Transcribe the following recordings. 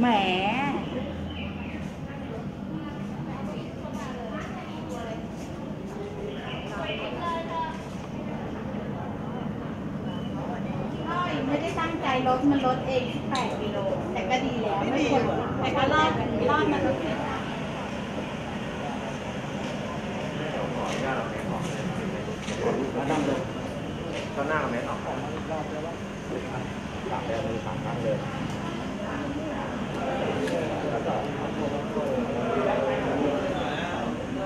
แหมไม่ได้ตั้งใจลดมันลดเอง18กิโลแต่ก็ดีแล้วไม่ควรแต่ก็รอดรอดมันลดเอง นั่งเลยก็หน้ากับแม่สองคนรอบแล้วสามแบบมือสามครั้งเลย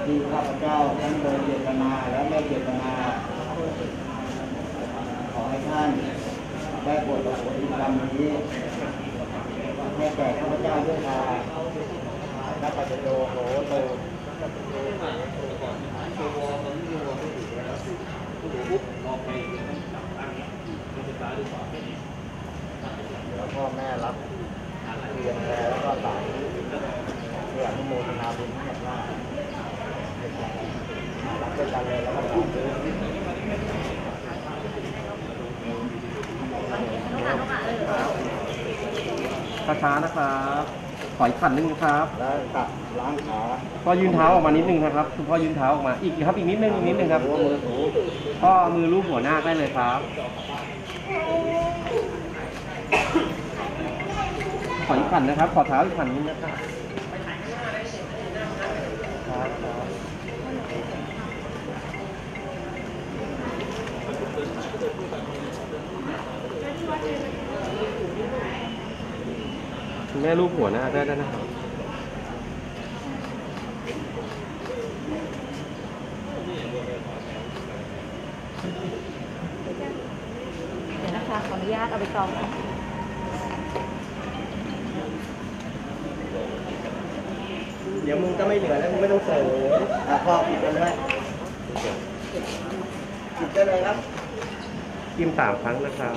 ที่ข้าพเจ้าทั้งโดยเจตนาและไม่เจตนา ขอให้ท่านได้บทประ สบกรรมนี้ให้แก่ข้าพเจ้าด้วยค่ะนับปัจจโยโหตเดี๋ยวพ่อแม่รับเรียนแล้วก็สายเพื่ออนุโมทนาบุญให้กับว่ารับด้วยกันเลยแล้วก็สาธุ ช้าๆนะครับขออีกขันหนึงนะครับแล้วตัดล้างขาพ่อยืนเท้าออกมานิดนึงนะครับคุณพ่อยืนเท้าออกมาอีกครับอีกนิดนึงอีกนิดนึงครับหัวมือถูพ่อมือลูบหัวหน้าคได้เลยครับ ขออีกขันนะครับ ขอเท้าอีกขันนึงนะครับครับครับ แม่ลูบหัวหน้าได้แล้วนะครับเดี๋ยวนะคะขออนุญาตเอาไปกรองนะเดี๋ยวมึงก็ไม่เหลือแล้วมึงไม่ต้องเสิร์ฟอะพ่อปิดกันเลยปิดได้เลยครับจิ้มสามครั้งนะครับ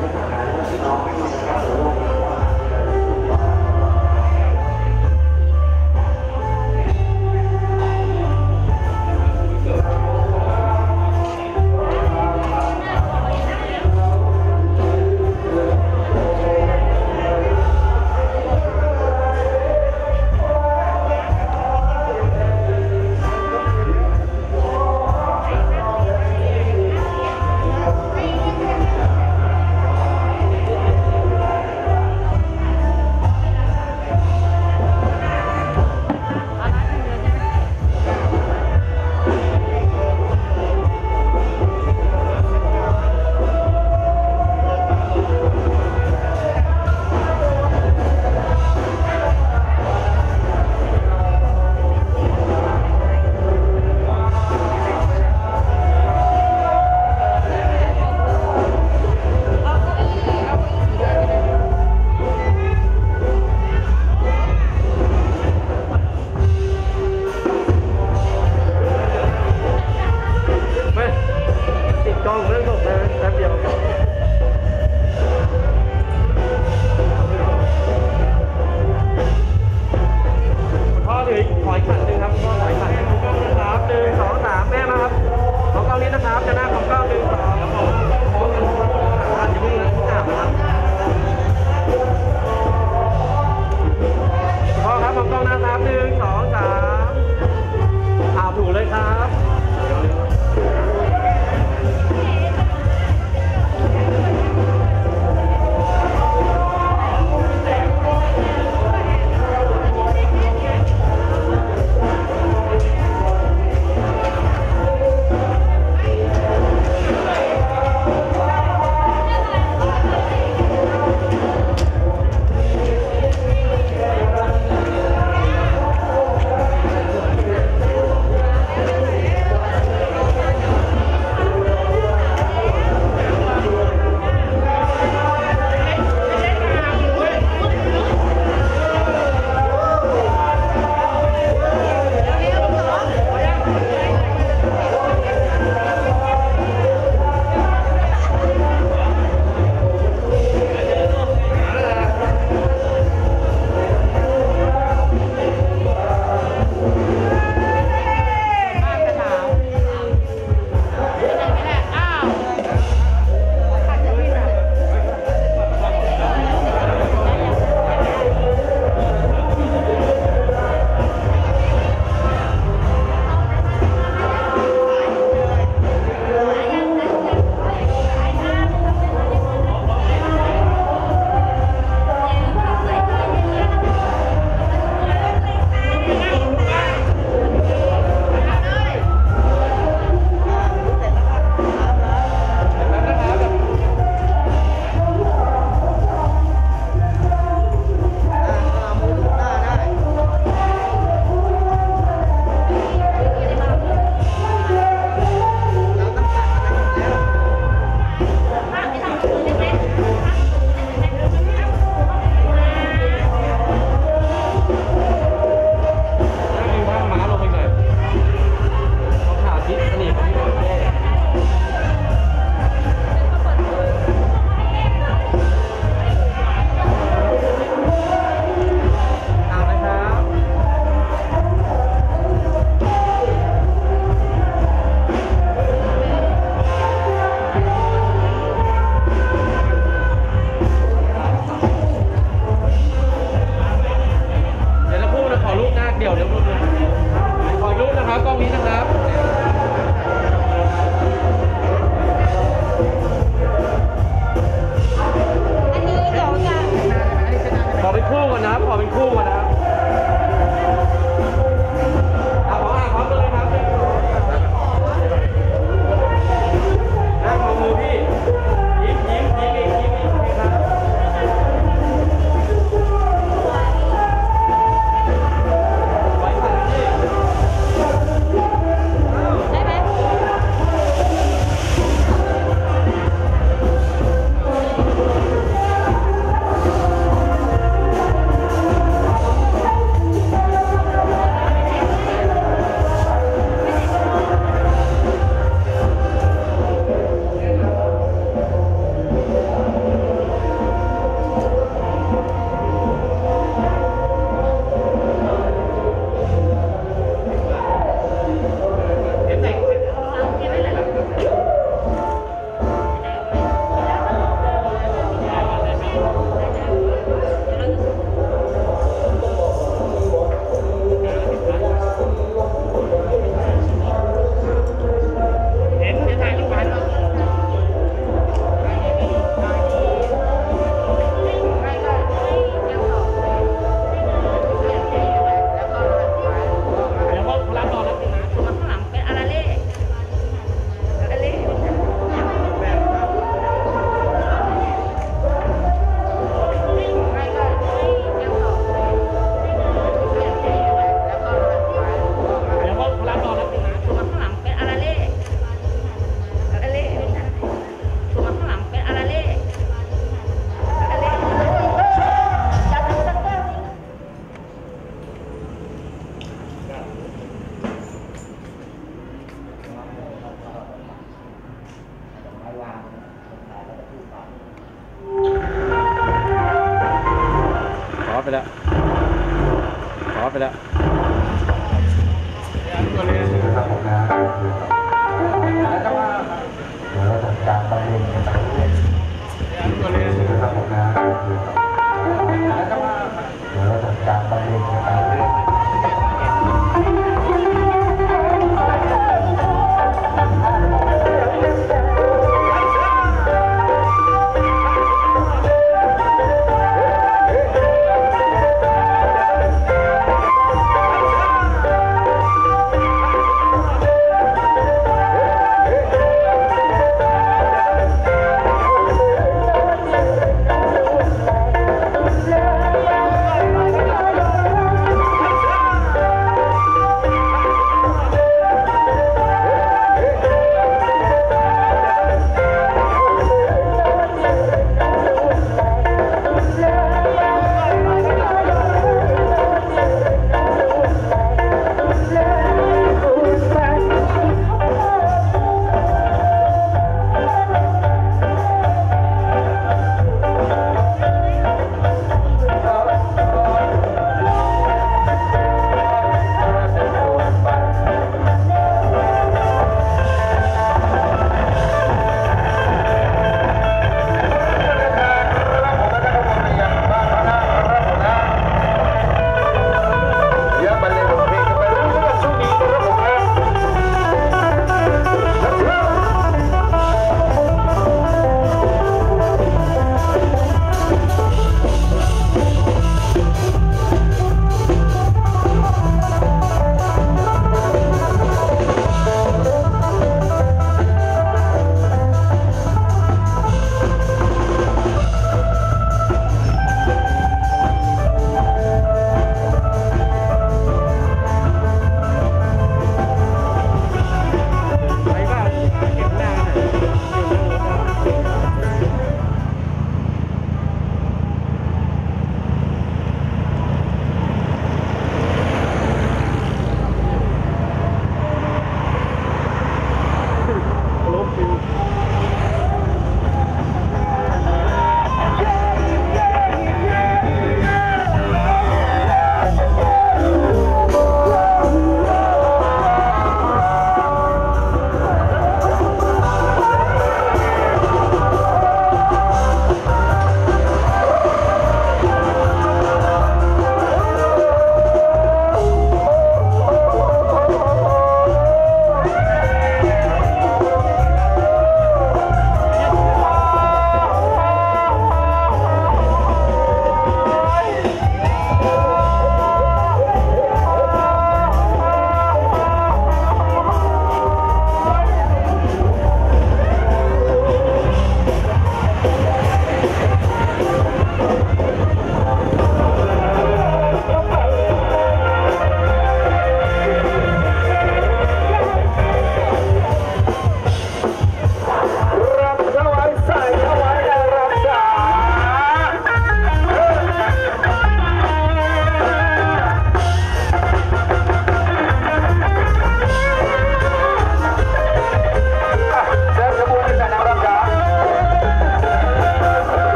Não, não, não.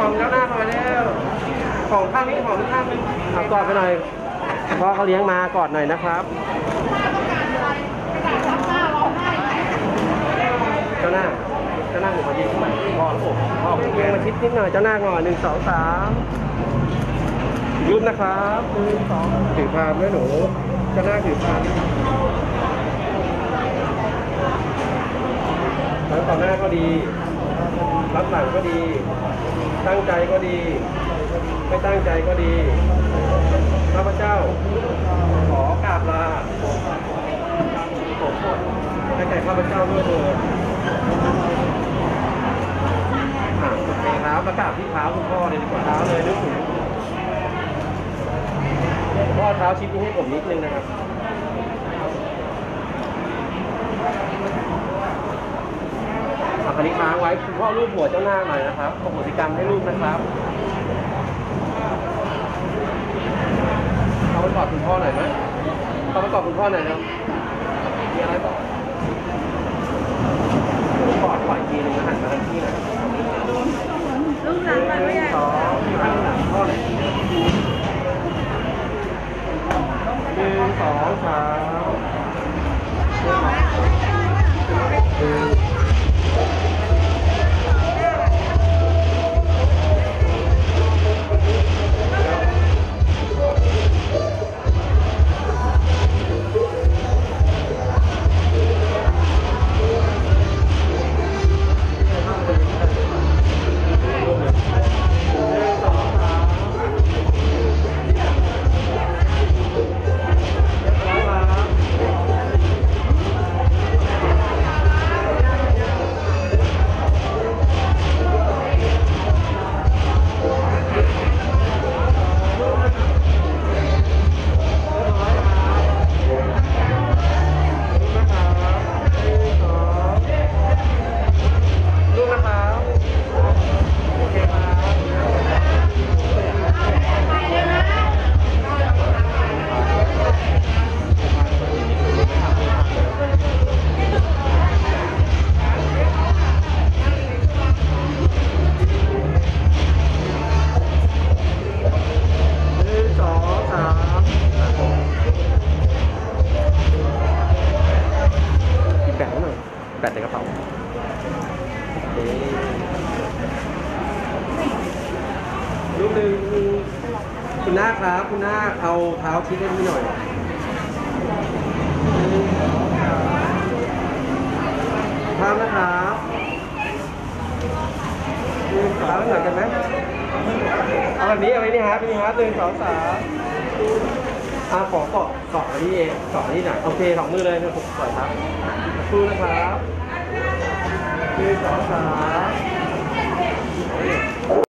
หอมเจ้าหน้าหน่อยแล้วหอมข้างนี้หอมข้างนึงเอากอดไปหน่อยพ่อเขาเลี้ยงมากอดหน่อยนะครับเจ้าหน้าเจ้าหน้าหนูมายิงพ่อผมพ่อผมเลี้ยงมาชิดนิดหน่อยเจ้าหน้าก่อนหนึ่งสองสามยุบนะครับหนึ่งสองถือพานด้วยหนูเจ้าหน้าถือพานรับต่อหน้าก็ดี รับหลังก็ดี ตั้งใจก็ดี ไม่ตั้งใจก็ดี ข้าพเจ้า ขอกราบลาให้แก่ข้าพเจ้าด้วยเถิดอะโอเคครับประกราบที่เท้าคุณพ่อเลยดีกว่าเท้าเลยนึกถึงพ่อเท้าชิดนี้ให้ผมนิดนึงนะครับ อนนี้ค้างไว้คุณพ่อรูปหัวเจ้าหน้าหน่อยนะครับขอโหสิกรรมให้รูปนะครับเขาไปกอดคุณพ่อหน่อยไหมเขาไปกอดคุณพ่อหน่อยนะมีอะไรบอกกอดกอดทีนึงนะหันมาทางที่หน่อยลูกหลังมาไม่ได้สองข้างหลังพ่อเลยหนึ่งสองสาม Thank you. ที่เล่นไม่หน่อยภาพนะครับหนึ่งสามเหมือนกันไหมเอาแบบนี้เอาไว้นี่ฮะนี่ฮะหนึ่งสองสามอ่าขอเกาะเกาะนี้เองเกาะอันนี้หน่อยโอเคสองมือเลยนะผมปล่อยค